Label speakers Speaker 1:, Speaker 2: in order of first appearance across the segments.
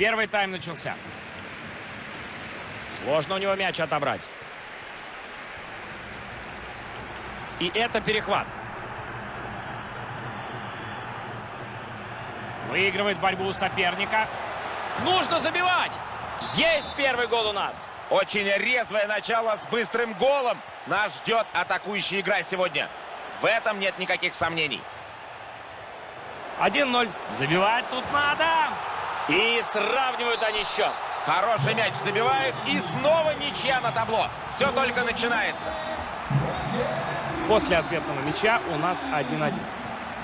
Speaker 1: Первый тайм начался. Сложно у него мяч отобрать. И это перехват. Выигрывает борьбу у соперника. Нужно забивать! Есть первый гол у нас.
Speaker 2: Очень резвое начало с быстрым голом. Нас ждет атакующая игра сегодня. В этом нет никаких сомнений.
Speaker 1: 1-0. Забивать тут надо. И сравнивают они счет.
Speaker 2: Хороший мяч забивает. И снова ничья на табло. Все только начинается.
Speaker 1: После ответного мяча у нас 1-1.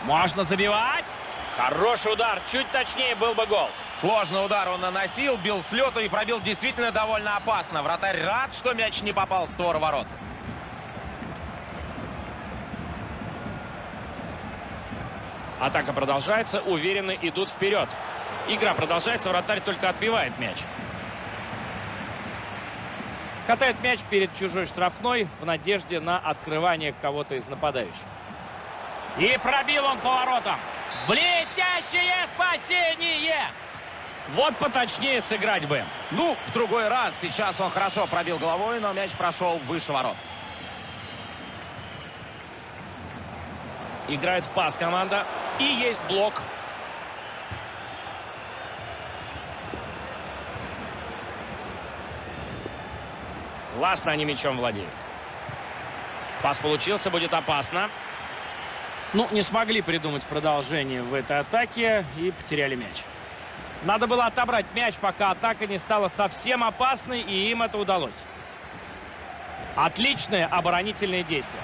Speaker 1: Можно забивать. Хороший удар. Чуть точнее был бы гол.
Speaker 2: Сложный удар он наносил, бил с лету и пробил действительно довольно опасно. Вратарь рад, что мяч не попал в створ ворот.
Speaker 1: Атака продолжается, уверенно идут вперед. Игра продолжается, вратарь только отбивает мяч. Катает мяч перед чужой штрафной в надежде на открывание кого-то из нападающих. И пробил он поворотом. Блестящее спасение! Вот поточнее сыграть бы.
Speaker 2: Ну, в другой раз. Сейчас он хорошо пробил головой, но мяч прошел выше ворот.
Speaker 1: Играет в пас команда. И есть блок. Классно они мячом владеют. Пас получился, будет опасно. Ну, не смогли придумать продолжение в этой атаке и потеряли мяч. Надо было отобрать мяч, пока атака не стала совсем опасной, и им это удалось. Отличное оборонительное действие.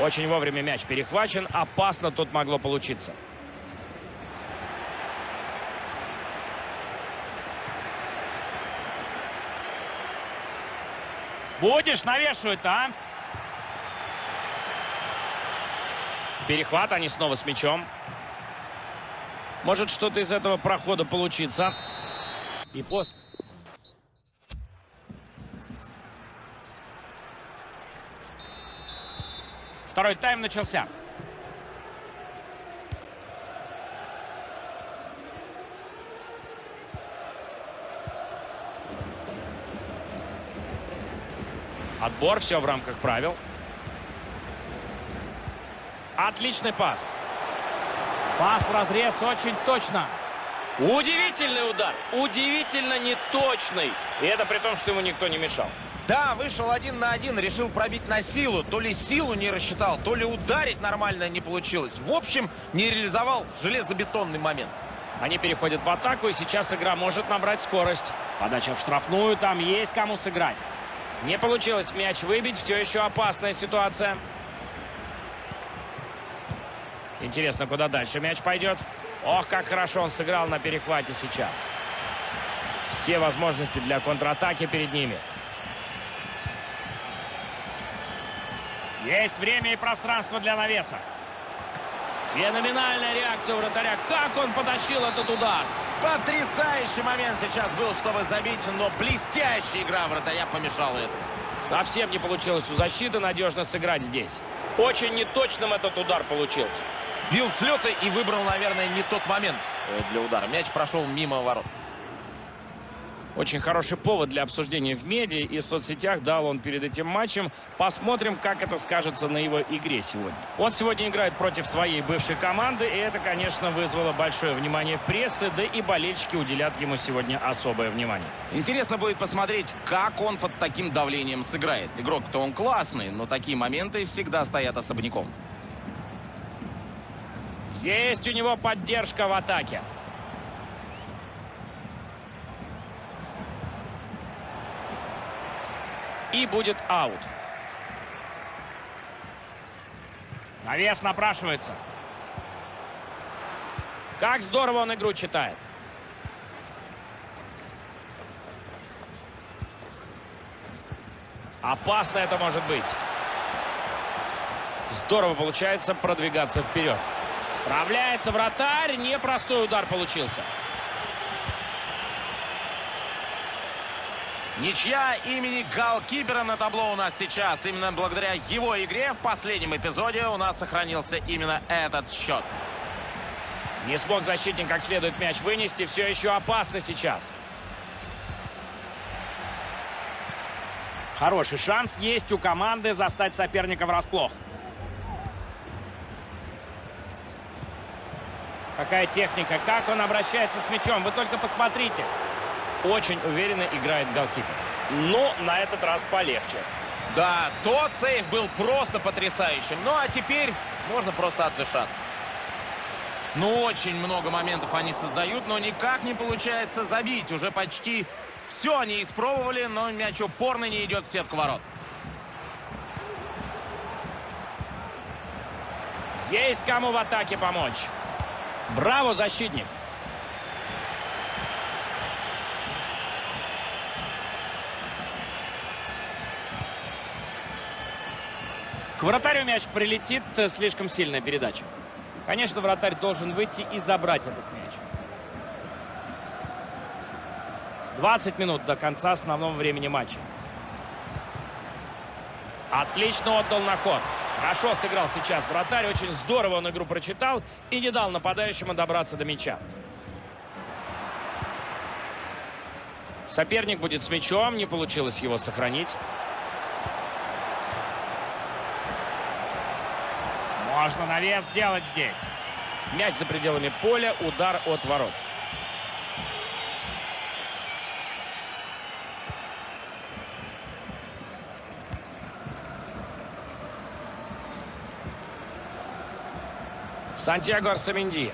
Speaker 1: Очень вовремя мяч перехвачен. Опасно тут могло получиться. Будешь навешивать, а? Перехват, они снова с мячом. Может что-то из этого прохода получиться. И пост. Второй тайм начался. Отбор, все в рамках правил. Отличный пас. Пас в разрез очень точно. Удивительный удар. Удивительно неточный. И это при том, что ему никто не мешал.
Speaker 2: Да, вышел один на один, решил пробить на силу. То ли силу не рассчитал, то ли ударить нормально не получилось. В общем, не реализовал железобетонный момент.
Speaker 1: Они переходят в атаку, и сейчас игра может набрать скорость. Подача в штрафную, там есть кому сыграть. Не получилось мяч выбить, все еще опасная ситуация. Интересно, куда дальше мяч пойдет. Ох, как хорошо он сыграл на перехвате сейчас. Все возможности для контратаки перед ними. Есть время и пространство для навеса. Феноменальная реакция вратаря. Как он потащил этот удар.
Speaker 2: Потрясающий момент сейчас был, чтобы забить, но блестящая игра вратаря помешала этому.
Speaker 1: Совсем не получилось у защиты надежно сыграть здесь. Очень неточным этот удар получился.
Speaker 2: Бил с лета и выбрал, наверное, не тот момент э, для удара. Мяч прошел мимо ворот.
Speaker 1: Очень хороший повод для обсуждения в медиа и соцсетях дал он перед этим матчем. Посмотрим, как это скажется на его игре сегодня. Он сегодня играет против своей бывшей команды, и это, конечно, вызвало большое внимание прессы, да и болельщики уделят ему сегодня особое внимание.
Speaker 2: Интересно будет посмотреть, как он под таким давлением сыграет. Игрок-то он классный, но такие моменты всегда стоят особняком.
Speaker 1: Есть у него поддержка в атаке. И будет аут. Навес напрашивается. Как здорово он игру читает. Опасно это может быть. Здорово получается продвигаться вперед. Справляется вратарь. Непростой удар получился.
Speaker 2: Ничья имени голкипера на табло у нас сейчас. Именно благодаря его игре в последнем эпизоде у нас сохранился именно этот счет.
Speaker 1: Не смог защитник как следует мяч вынести. Все еще опасно сейчас. Хороший шанс есть у команды застать соперника врасплох. Какая техника, как он обращается с мячом. Вы только посмотрите. Очень уверенно играет голкипер. Но на этот раз полегче.
Speaker 2: Да, тот сейф был просто потрясающим. Ну а теперь можно просто отдышаться. Ну, очень много моментов они создают, но никак не получается забить. Уже почти все они испробовали, но мяч упорно не идет в сетку ворот.
Speaker 1: Есть кому в атаке помочь. Браво, защитник. К вратарю мяч прилетит. э, Слишком сильная передача. Конечно, вратарь должен выйти и забрать этот мяч. 20 минут до конца основного времени матча. Отлично отдал на ход. Хорошо сыграл сейчас вратарь. Очень здорово он игру прочитал и не дал нападающему добраться до мяча. Соперник будет с мячом. Не получилось его сохранить. Можно навес сделать здесь. Мяч за пределами поля. Удар от ворот. Сантьяго Арсаменди.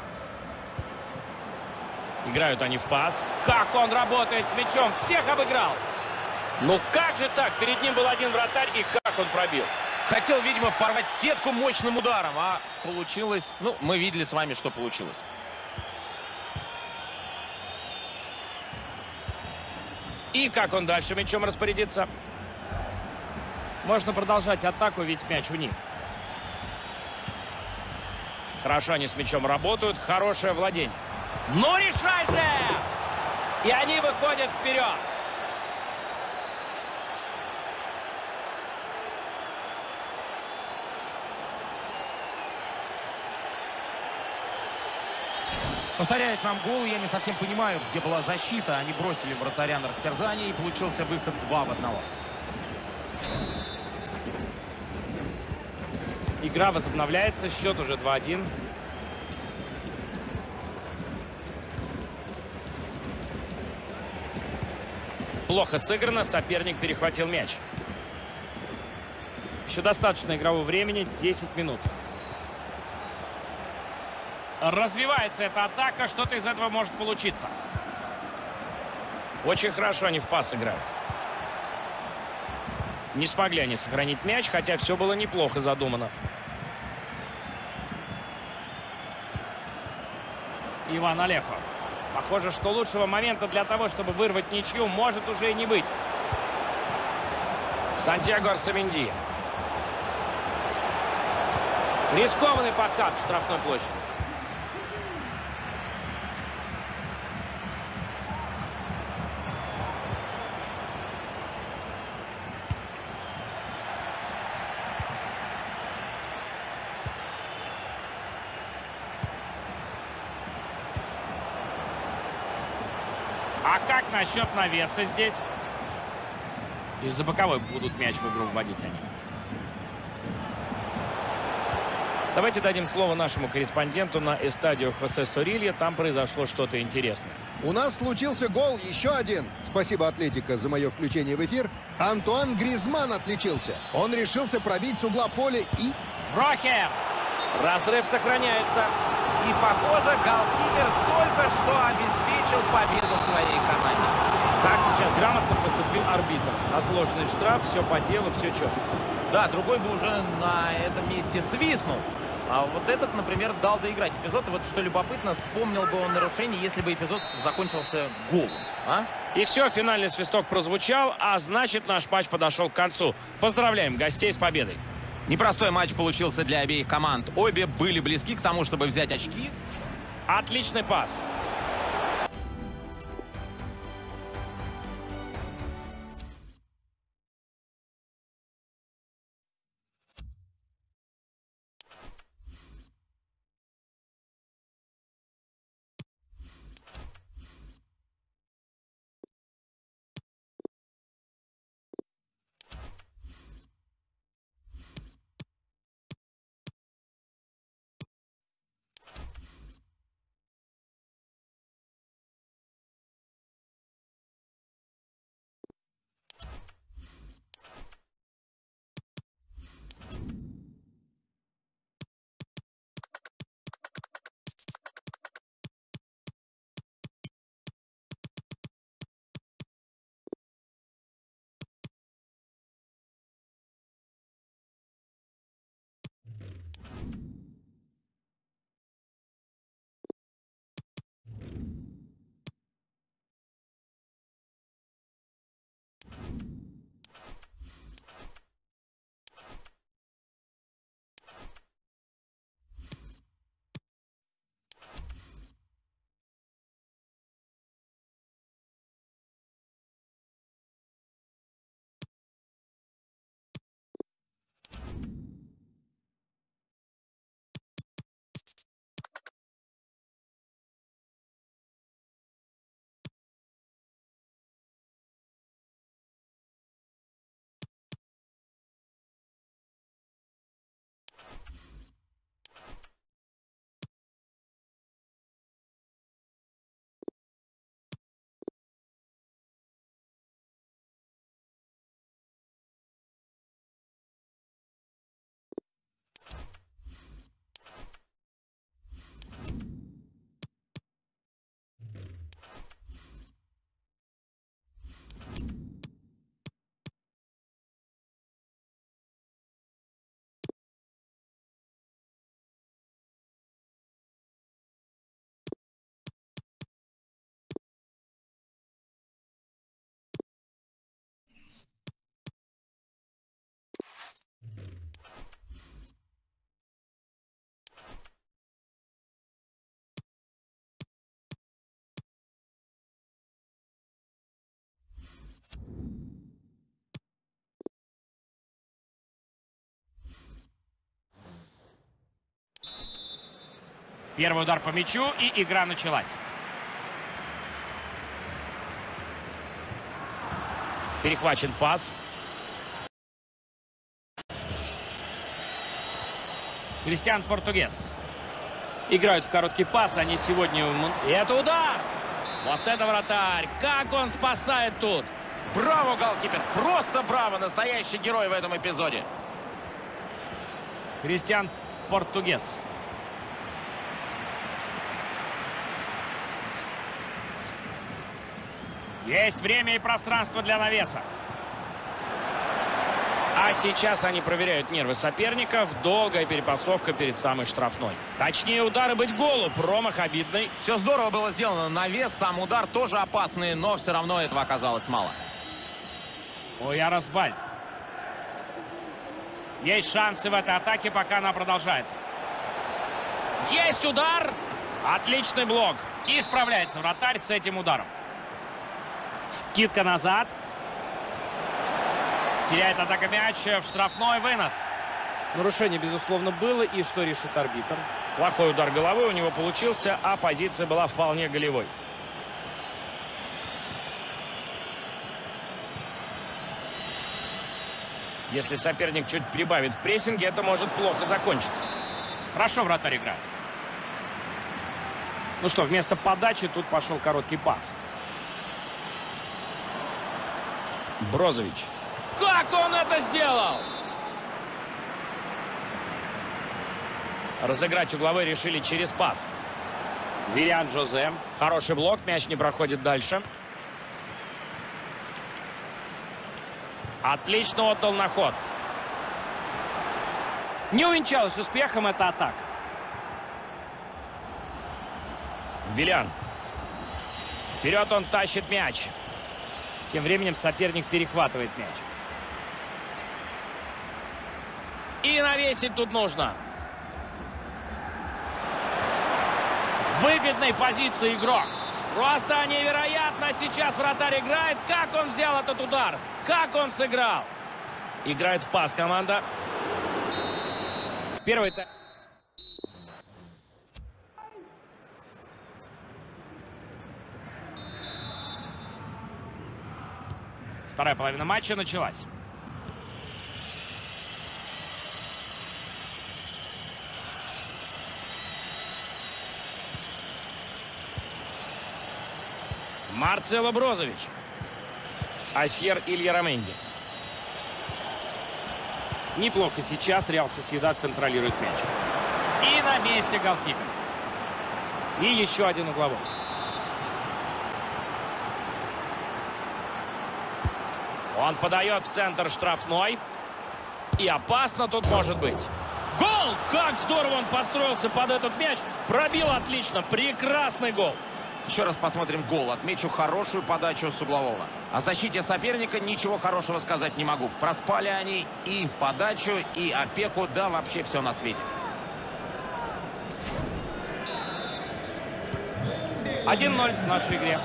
Speaker 1: Играют они в пас. Как он работает с мячом. Всех обыграл. Ну как же так? Перед ним был один вратарь и как он пробил.
Speaker 2: Хотел, видимо, порвать сетку мощным ударом, а получилось... Ну, мы видели с вами, что получилось.
Speaker 1: И как он дальше мячом распорядится. Можно продолжать атаку, ведь мяч у них. Хорошо они с мячом работают. Хорошее владение. Ну, решайся! И они выходят вперед.
Speaker 2: Повторяет нам гол. Я не совсем понимаю, где была защита. Они бросили вратаря на растерзание и получился выход 2 в 1.
Speaker 1: Игра возобновляется. Счет уже 2-1. Плохо сыграно. Соперник перехватил мяч. Еще достаточно игрового времени. 10 минут. Развивается эта атака. Что-то из этого может получиться. Очень хорошо они в пас играют. Не смогли они сохранить мяч, хотя все было неплохо задумано. Иван Олехов. Похоже, что лучшего момента для того, чтобы вырвать ничью, может уже и не быть. Сантьяго Арсаменди. Рискованный подкат в штрафной площади. А как насчет навеса здесь? Из-за боковой будут мяч в игру вводить они. Давайте дадим слово нашему корреспонденту на эстадио Хосе Сорилья. Там произошло что-то интересное.
Speaker 3: У нас случился гол, еще один. Спасибо, Атлетика, за мое включение в эфир. Антуан Гризман отличился. Он решился пробить с угла поля и...
Speaker 1: Рохер! Разрыв сохраняется.
Speaker 2: И, похоже, голкипер только что обеспечил победу команде.
Speaker 1: Так сейчас грамотно поступил арбитр. Отложенный штраф, все по делу, все четко.
Speaker 2: Да, другой бы уже на этом месте свистнул. А вот этот, например, дал доиграть эпизод. И вот что любопытно, вспомнил бы он нарушение, если бы эпизод закончился голом. А?
Speaker 1: И все, финальный свисток прозвучал, а значит наш матч подошел к концу. Поздравляем гостей с победой.
Speaker 2: Непростой матч получился для обеих команд. Обе были близки к тому, чтобы взять очки.
Speaker 1: Отличный пас. Первый удар по мячу, и игра началась. Перехвачен пас. Кристиан Португес. Играют в короткий пас, они сегодня... И это удар! Вот это вратарь! Как он спасает тут!
Speaker 2: Браво, голкипер! Просто браво! Настоящий герой в этом эпизоде.
Speaker 1: Кристиан Португес. Есть время и пространство для навеса. А сейчас они проверяют нервы соперников. Долгая перепасовка перед самой штрафной. Точнее, удары быть голу. Промах обидный.
Speaker 2: Все здорово было сделано. Навес, сам удар тоже опасный, но все равно этого оказалось мало.
Speaker 1: Ой, Яросбаль. Есть шансы в этой атаке, пока она продолжается. Есть удар. Отличный блок. И справляется вратарь с этим ударом. Скидка назад. Теряет атака мяч в штрафной вынос.
Speaker 4: Нарушение, безусловно, было. И что решит арбитр?
Speaker 1: Плохой удар головы у него получился, а позиция была вполне голевой. Если соперник чуть прибавит в прессинге, это может плохо закончиться. Хорошо вратарь играет. Ну что, вместо подачи тут пошел короткий пас. Брозович. Как он это сделал? Разыграть угловой решили через пас. Вириан Жозе. Хороший блок, мяч не проходит дальше. Отлично отдал на ход. Не увенчалась успехом эта атака. Вилян. Вперед он тащит мяч. Тем временем соперник перехватывает мяч. И навесить тут нужно. В выгодной позиции игрок. Просто невероятно сейчас вратарь играет. Как он взял этот удар? Как он сыграл? Играет в пас команда. Первый тайм. Вторая половина матча началась. Марцело Брозович. Асьер Илья Раменди. Неплохо сейчас Реал Соседат контролирует мяч. И на месте голкипер. И еще один угловой. Он подает в центр штрафной. И опасно тут может быть. Гол! Как здорово он подстроился под этот мяч. Пробил отлично. Прекрасный гол.
Speaker 2: Еще раз посмотрим гол. Отмечу хорошую подачу с углового. О защите соперника ничего хорошего сказать не могу. Проспали они и подачу, и опеку, да вообще все на свете.
Speaker 1: 1-0 в нашей игре.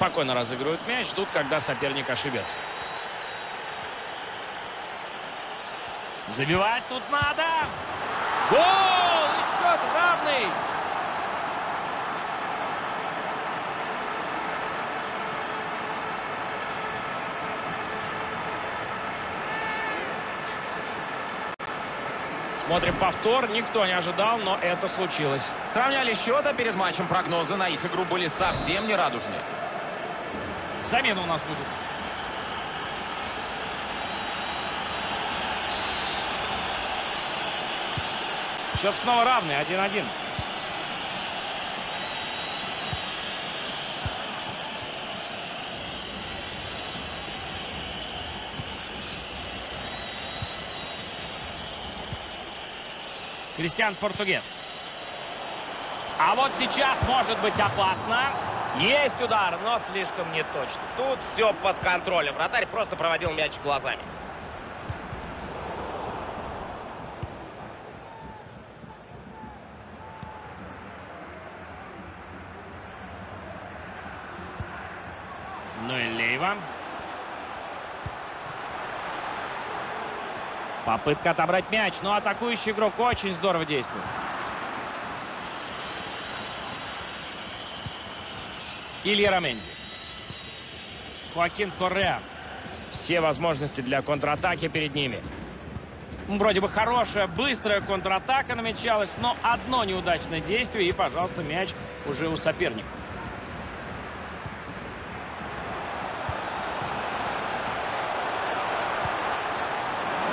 Speaker 1: Спокойно разыгрывают мяч, ждут, когда соперник ошибется. Забивать тут надо. Гол! И счет равный. Смотрим повтор. Никто не ожидал, но это случилось.
Speaker 2: Сравняли счет, а перед матчем прогнозы на их игру были совсем не радужные.
Speaker 1: Замена у нас будет. Счет снова равный, 1-1. Кристиан Португес. А вот сейчас может быть опасно. Есть удар, но слишком неточно.
Speaker 5: Тут все под контролем. Вратарь просто проводил мяч глазами.
Speaker 1: Хазяева. Попытка отобрать мяч, но атакующий игрок очень здорово действует. Илья Раменди. Хоакин Корреа. Все возможности для контратаки перед ними. Вроде бы хорошая, быстрая контратака намечалась, но одно неудачное действие, и, пожалуйста, мяч уже у соперника.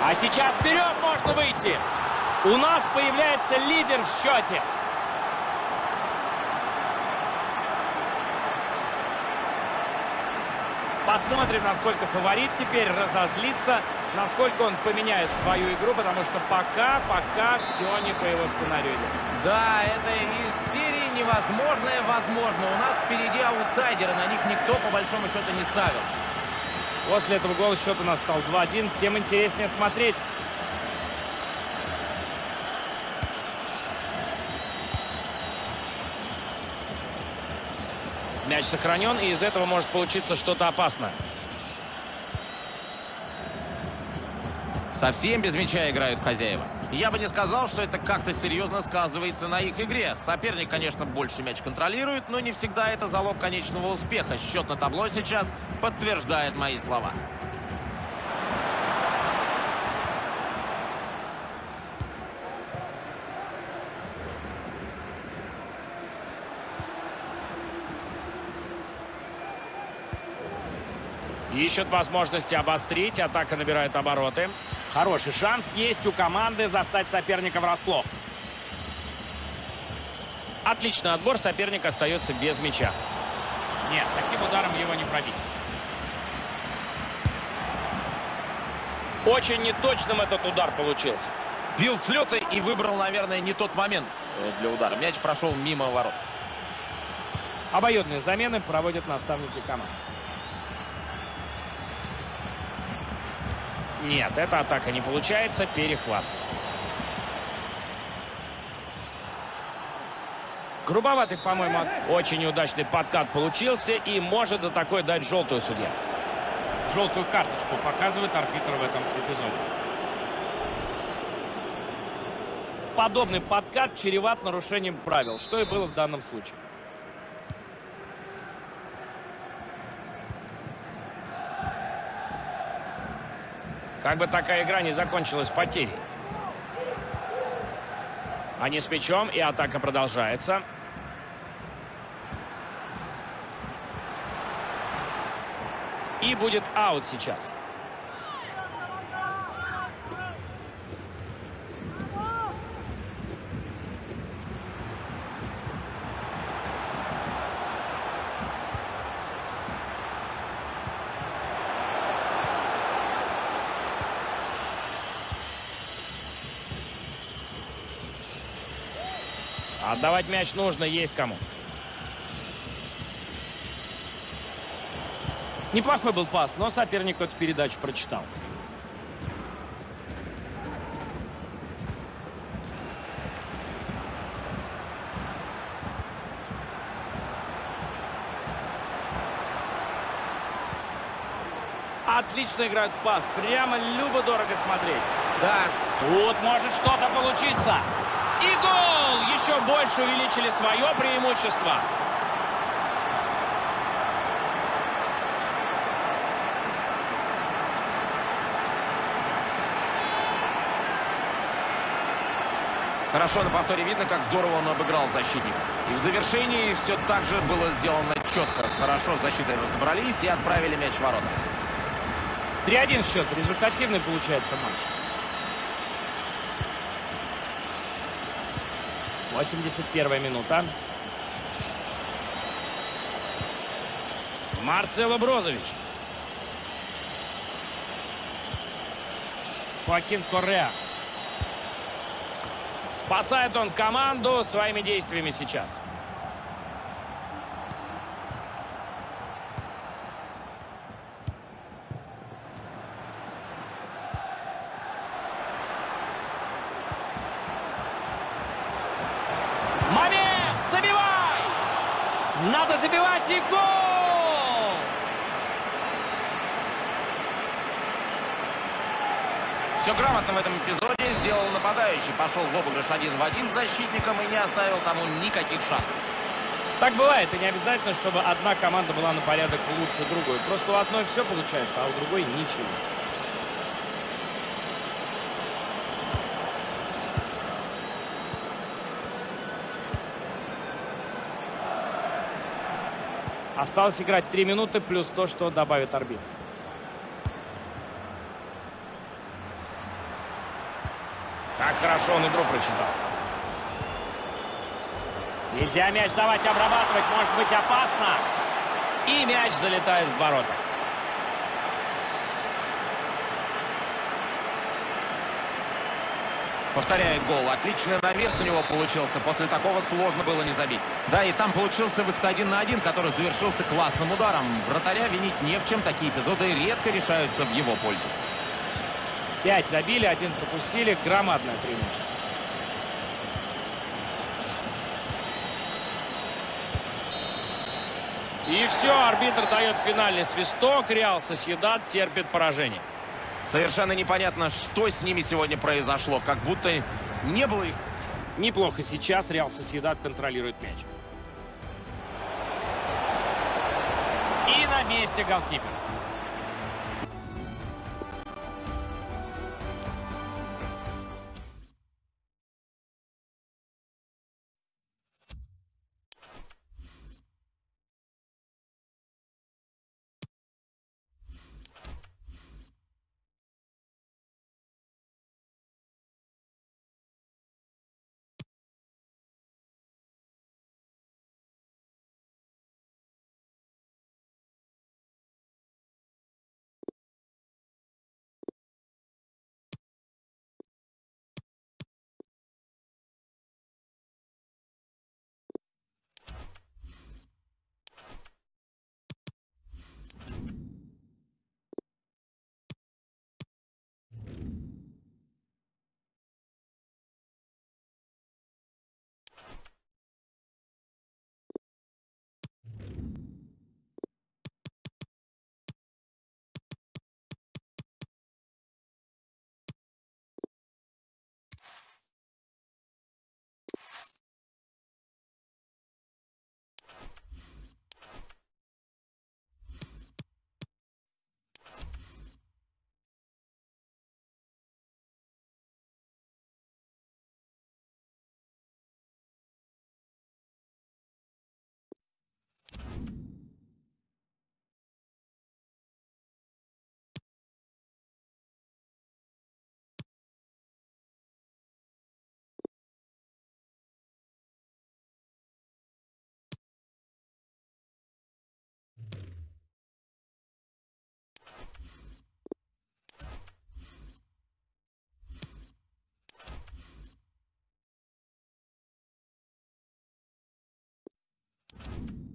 Speaker 1: А сейчас вперед можно выйти. У нас появляется лидер в счете. Посмотрим, насколько фаворит теперь разозлится, насколько он поменяет свою игру, потому что пока, пока все не по его сценарию идет.
Speaker 2: Да, это из серии невозможное возможно. У нас впереди аутсайдеры, на них никто по большому счету не ставил.
Speaker 1: После этого гола счет у нас стал 2-1, тем интереснее смотреть. Мяч сохранен, и из этого может получиться что-то опасное.
Speaker 2: Совсем без мяча играют хозяева. Я бы не сказал, что это как-то серьезно сказывается на их игре. Соперник, конечно, больше мяч контролирует, но не всегда это залог конечного успеха. Счет на табло сейчас подтверждает мои слова.
Speaker 1: Ищут возможности обострить. Атака набирает обороты. Хороший шанс есть у команды застать соперника врасплох. Отличный отбор. Соперник остается без мяча. Нет, таким ударом его не пробить. Очень неточным этот удар получился.
Speaker 2: Бил с лета и выбрал, наверное, не тот момент э, для удара. Мяч прошел мимо ворот.
Speaker 1: Обоюдные замены проводят наставники команд. Нет, эта атака не получается. Перехват. Грубоватый, по-моему, очень неудачный подкат получился и может за такой дать желтую судья. Желтую карточку показывает арбитр в этом эпизоде. Подобный подкат чреват нарушением правил, что и было в данном случае. Как бы такая игра не закончилась потерей. Они с мячом, и атака продолжается. И будет аут сейчас. Отдавать мяч нужно, есть кому. Неплохой был пас, но соперник эту передачу прочитал. Отлично играют в пас. Прямо любо-дорого смотреть.
Speaker 2: Да,
Speaker 1: Тут может что-то получиться. И гол! Еще больше увеличили свое преимущество.
Speaker 2: Хорошо на повторе видно, как здорово он обыграл защитника. И в завершении все так же было сделано четко. Хорошо с защитой разобрались и отправили мяч в ворота.
Speaker 1: 3-1 счет. Результативный получается матч. 81 минута. Марцело Брозович. Хоакин Корреа. Спасает он команду своими действиями сейчас. забивать и гол!
Speaker 2: Все грамотно в этом эпизоде сделал нападающий. Пошел в обыгрыш один в один с защитником и не оставил тому никаких шансов.
Speaker 1: Так бывает, и не обязательно, чтобы одна команда была на порядок лучше другой. Просто у одной все получается, а у другой ничего. Осталось играть 3 минуты плюс то, что добавит арбитр.
Speaker 6: Как хорошо он игру прочитал.
Speaker 1: Нельзя мяч давать обрабатывать, может быть опасно.
Speaker 6: И мяч залетает в ворота.
Speaker 2: Повторяет гол. Отличный навес у него получился. После такого сложно было не забить. Да, и там получился выход один на один, который завершился классным ударом. Вратаря винить не в чем. Такие эпизоды редко решаются в его пользу.
Speaker 1: Пять забили, один пропустили. Громадное преимущество.
Speaker 6: И все, арбитр дает финальный свисток. Реал Сосьедад терпит поражение.
Speaker 2: Совершенно непонятно, что с ними сегодня произошло. Как будто не было их.
Speaker 1: Неплохо сейчас Реал Соседат контролирует мяч. И на месте голкипер. you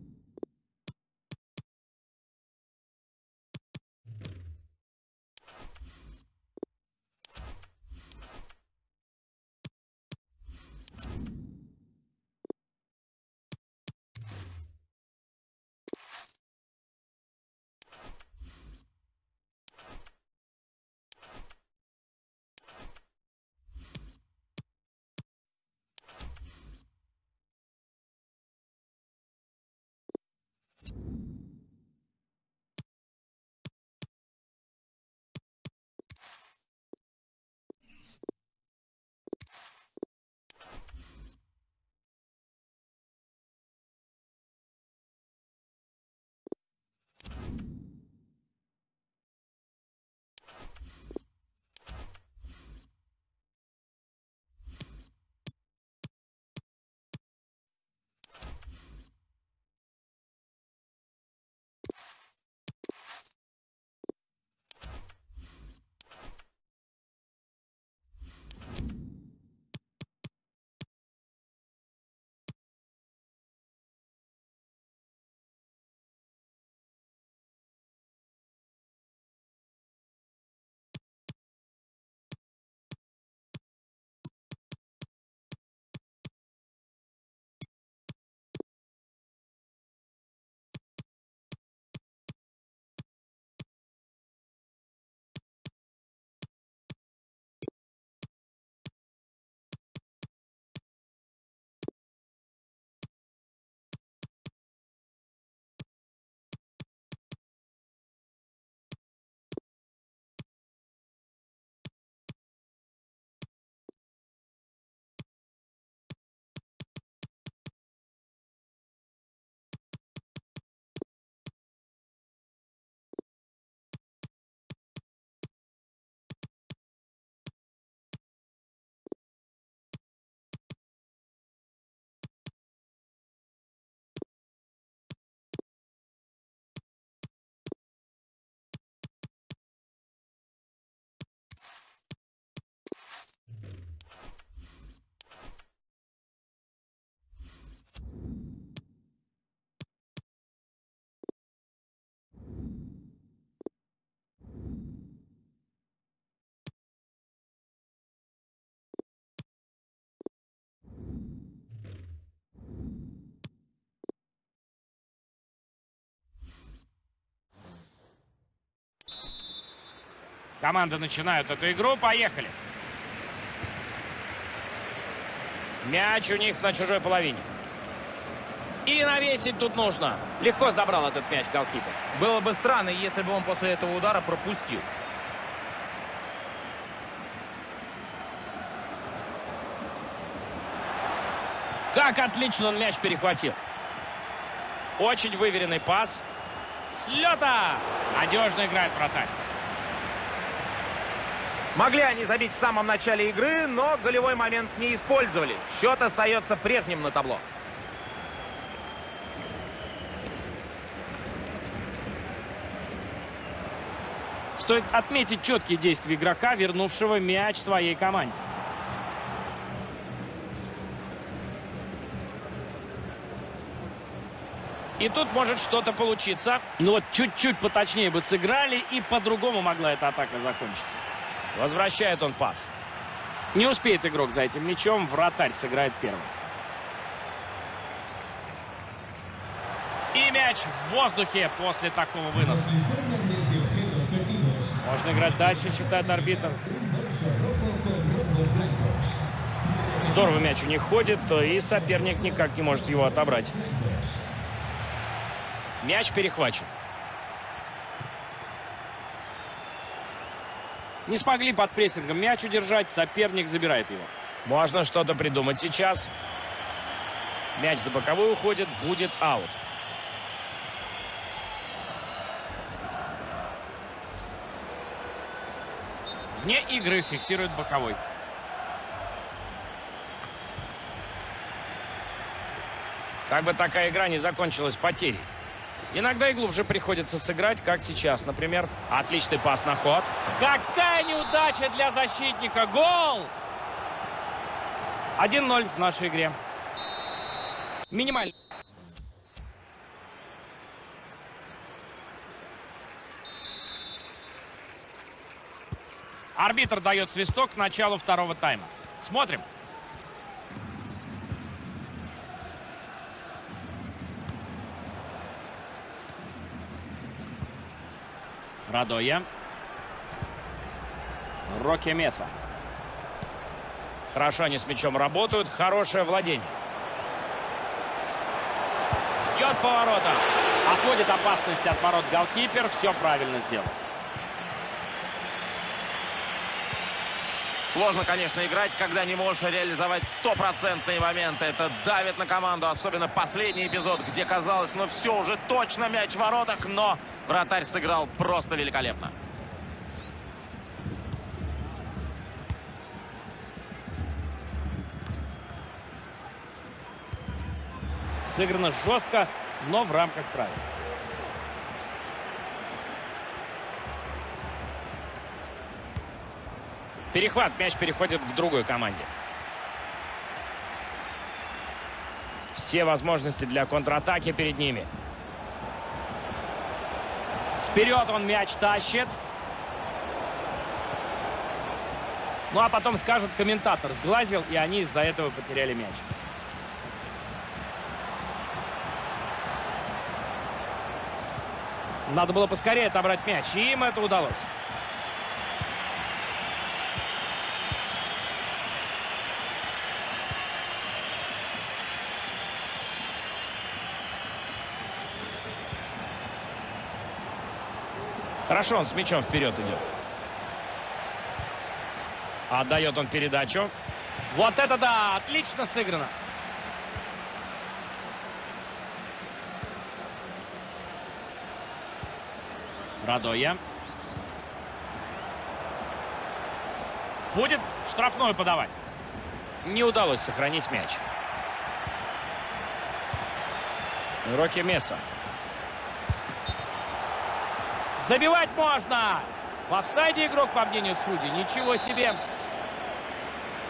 Speaker 1: Команды начинают эту игру. Поехали.
Speaker 3: Мяч у них на чужой половине. И навесить тут нужно. Легко забрал этот мяч голкипер.
Speaker 2: Было бы странно, если бы он после этого удара пропустил.
Speaker 3: Как отлично он мяч перехватил. Очень выверенный пас.
Speaker 1: С лета! Надежно играет вратарь.
Speaker 2: Могли они забить в самом начале игры, но голевой момент не использовали. Счет остается прежним на табло.
Speaker 1: Стоит отметить четкие действия игрока, вернувшего мяч своей команде.
Speaker 3: И тут может что-то получиться.
Speaker 1: Ну вот чуть-чуть поточнее бы сыграли, и по-другому могла эта атака закончиться.
Speaker 3: Возвращает он пас.
Speaker 1: Не успеет игрок за этим мячом, вратарь сыграет первым. И мяч в воздухе после такого выноса. Можно играть дальше, считает арбитр.
Speaker 3: Здорово мяч у них ходит, и соперник никак не может его отобрать. Мяч перехвачен.
Speaker 1: Не смогли под прессингом мяч удержать, соперник забирает его.
Speaker 3: Можно что-то придумать сейчас. Мяч за боковую уходит, будет аут.
Speaker 1: Вне игры фиксирует боковой.
Speaker 3: Как бы такая игра не закончилась потерей. Иногда и глубже приходится сыграть, как сейчас, например. Отличный пас на ход.
Speaker 1: Какая неудача для защитника! Гол! 1-0 в нашей игре. Минимально. Арбитр дает свисток к началу второго тайма. Смотрим. Радоя. Роки Меса.
Speaker 3: Хорошо они с мячом работают. Хорошее владение.
Speaker 1: Бьет поворота. Отводит опасность от ворот голкипер. Все правильно сделал.
Speaker 2: Сложно, конечно, играть, когда не можешь реализовать стопроцентные моменты. Это давит на команду, особенно последний эпизод, где казалось, ну все, уже точно мяч в воротах, но вратарь сыграл просто великолепно.
Speaker 1: Сыграно жестко, но в рамках правил.
Speaker 3: Перехват. Мяч переходит к другой команде. Все возможности для контратаки перед ними.
Speaker 1: Вперед он мяч тащит. Ну а потом скажет комментатор, сглазил, и они из-за этого потеряли мяч. Надо было поскорее отобрать мяч, и им это удалось.
Speaker 3: Хорошо, он с мячом вперед идет. Отдает он передачу.
Speaker 1: Вот это да! Отлично сыграно. Радоя. Будет штрафную подавать.
Speaker 3: Не удалось сохранить мяч. Роки Меса.
Speaker 1: Забивать можно! В офсайде игрок, по мнению судей. Ничего себе!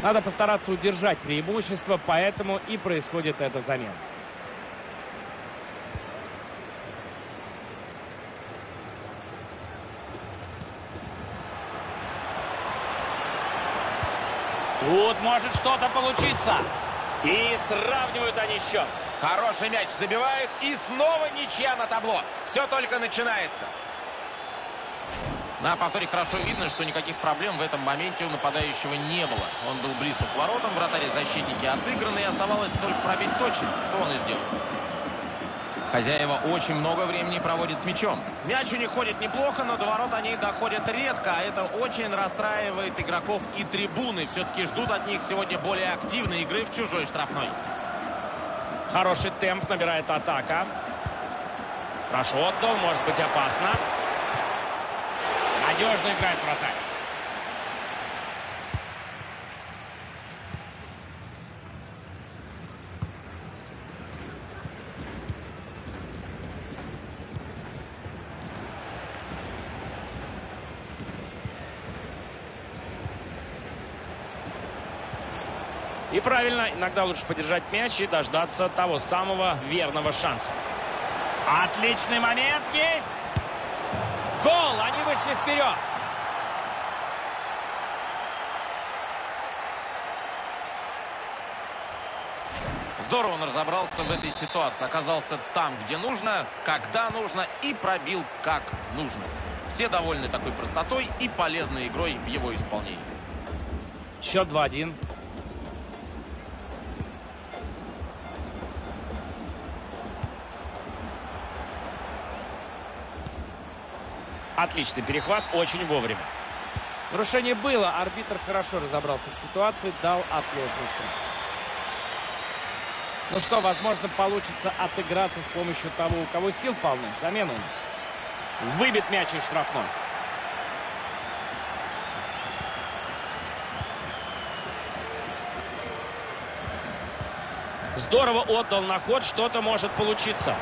Speaker 1: Надо постараться удержать преимущество, поэтому и происходит эта замена. Тут может что-то получиться. И сравнивают они счет.
Speaker 2: Хороший мяч забивают, и снова ничья на табло. Все только начинается. На повторе хорошо видно, что никаких проблем в этом моменте у нападающего не было. Он был близко к воротам, вратари защитники отыграны, и оставалось только пробить точно, что он и сделал. Хозяева очень много времени проводят с мячом. Мяч у них ходит неплохо, но до ворот они доходят редко, а это очень расстраивает игроков и трибуны. Все-таки ждут от них сегодня более активной игры в чужой штрафной.
Speaker 1: Хороший темп набирает атака. Хорошо отдал, может быть опасно. Надежно играет вратарь. И правильно, иногда лучше подержать мяч и дождаться того самого верного шанса. Отличный момент есть! Гол! Они вышли вперед!
Speaker 2: Здорово он разобрался в этой ситуации. Оказался там, где нужно, когда нужно и пробил как нужно. Все довольны такой простотой и полезной игрой в его исполнении.
Speaker 4: Счет 2-1.
Speaker 1: Отличный перехват, очень вовремя.
Speaker 4: Нарушение было. Арбитр хорошо разобрался в ситуации, дал отложенный штраф. Ну что, возможно, получится отыграться с помощью того, у кого сил полно. Замена у нас.
Speaker 1: Выбит мяч из штрафной. Здорово отдал на ход, что-то может получиться.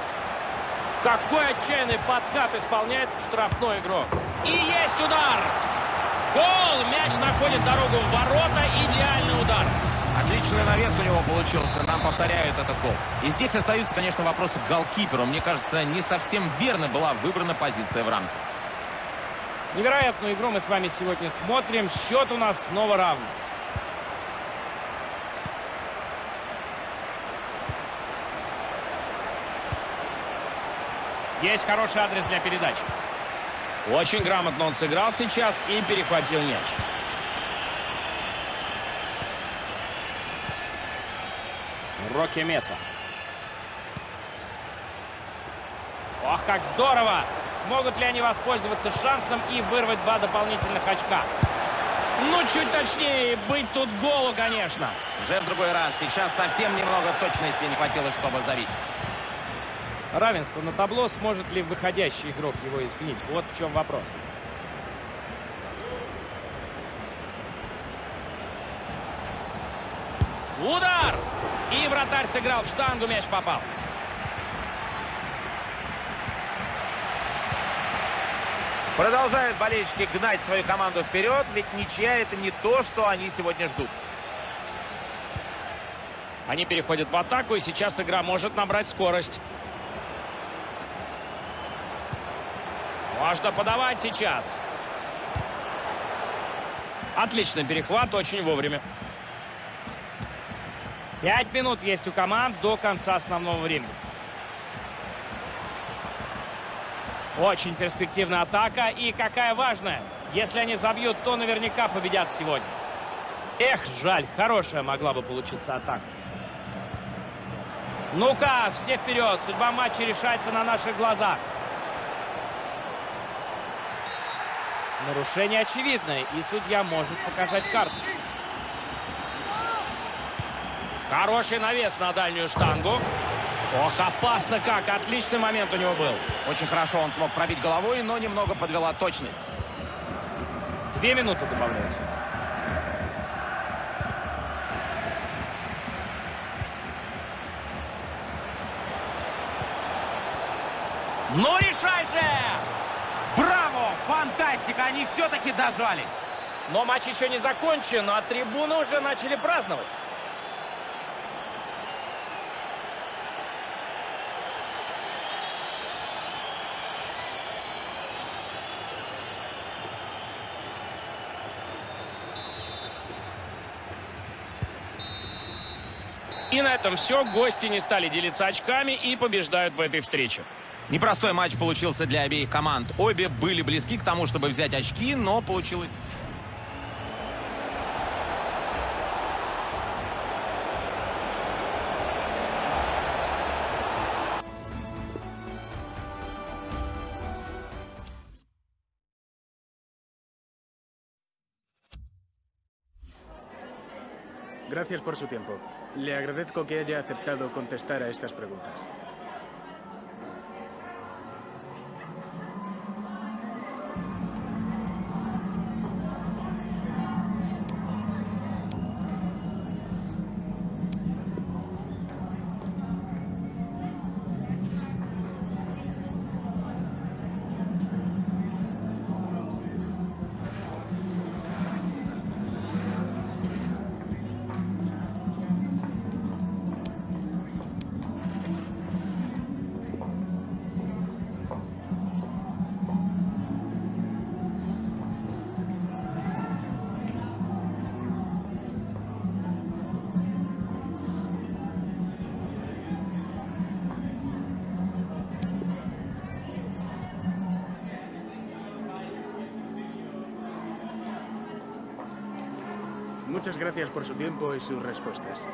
Speaker 4: Какой отчаянный подкат исполняет штрафной игрок.
Speaker 1: И есть удар! Гол! Мяч находит дорогу в ворота. Идеальный удар.
Speaker 2: Отличный навес у него получился. Нам повторяют этот гол. И здесь остаются, конечно, вопросы к голкиперу. Мне кажется, не совсем верно была выбрана позиция в рамке.
Speaker 4: Невероятную игру мы с вами сегодня смотрим. Счет у нас снова равный.
Speaker 1: Есть хороший адрес для передачи. Очень грамотно он сыграл сейчас и перехватил мяч.
Speaker 4: Рокки Меса. Ох, как здорово! Смогут ли они воспользоваться шансом и вырвать два дополнительных очка?
Speaker 1: Ну, чуть точнее, быть тут голу, конечно.
Speaker 2: Уже в другой раз. Сейчас совсем немного точности не хватило, чтобы забить.
Speaker 4: Равенство на табло. Сможет ли выходящий игрок его изменить? Вот в чем вопрос.
Speaker 1: Удар! И вратарь сыграл в штангу, мяч попал.
Speaker 2: Продолжают болельщики гнать свою команду вперед, ведь ничья это не то, что они сегодня ждут.
Speaker 1: Они переходят в атаку, и сейчас игра может набрать скорость. Можно подавать сейчас. Отличный перехват, очень вовремя.
Speaker 4: Пять минут есть у команд до конца основного времени. Очень перспективная атака. И какая важная. Если они забьют, то наверняка победят сегодня. Эх, жаль. Хорошая могла бы получиться атака. Ну-ка, все вперед. Судьба матча решается на наших глазах. Нарушение очевидное, и судья может показать карточку.
Speaker 1: Хороший навес на дальнюю штангу. Ох, опасно как. Отличный момент у него был.
Speaker 2: Очень хорошо он смог пробить головой, но немного подвела точность.
Speaker 4: Две минуты добавляются.
Speaker 2: Ну решай Они все-таки дожали.
Speaker 1: Но матч еще не закончен, а трибуны уже начали праздновать. И на этом все. Гости не стали делиться очками и побеждают в этой встрече.
Speaker 2: Непростой матч получился для обеих команд. Обе были близки к тому, чтобы взять очки, но получилось...
Speaker 7: Gracias por su tiempo. Le agradezco que haya aceptado contestar a estas preguntas. Muchas gracias por su tiempo y sus respuestas.